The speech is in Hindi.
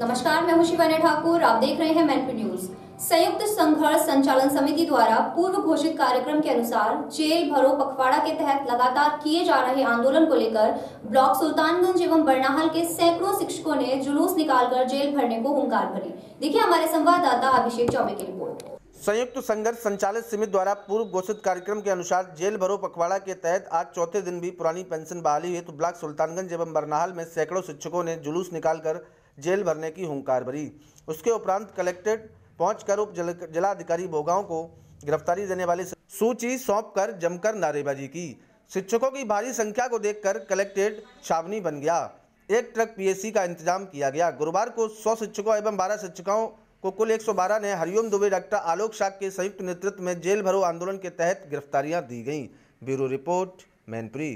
नमस्कार, मैं हूँ शिवानी ठाकुर, आप देख रहे हैं मैनपी न्यूज़। संयुक्त संघर्ष संचालन समिति द्वारा पूर्व घोषित कार्यक्रम के अनुसार जेल भरो पखवाड़ा के तहत लगातार किए जा रहे आंदोलन को लेकर ब्लॉक सुल्तानगंज एवं बरनाहल के सैकड़ों शिक्षकों ने जुलूस निकालकर जेल भरने को हुंकार भरी। देखिए हमारे संवाददाता अभिषेक चौबे की रिपोर्ट। संयुक्त संघर्ष संचालित समिति द्वारा पूर्व घोषित कार्यक्रम के अनुसार जेल भरो पखवाड़ा के तहत आज चौथे दिन भी पुरानी पेंशन बहाली हुई तो ब्लॉक सुल्तानगंज एवं बरनाहल में सैकड़ों शिक्षकों ने जुलूस निकालकर जेल भरने की हुंकार भरी। उसके उपरांत कलेक्ट्रेट पहुंचकर उप जिलाधिकारी भोगांव को गिरफ्तारी देने वाली सूची सौंप कर जमकर नारेबाजी की। शिक्षकों की भारी संख्या को देखकर कलेक्ट्रेट छावनी बन गया। एक ट्रक पीएससी का इंतज़ाम किया गया। गुरुवार को 100 शिक्षकों एवं 12 शिक्षकों को कुल 112 ने हरिओम दुबे डॉक्टर आलोक शाह के संयुक्त नेतृत्व में जेल भरो आंदोलन के तहत गिरफ्तारियाँ दी गईं। Bureau report, Mainpuri.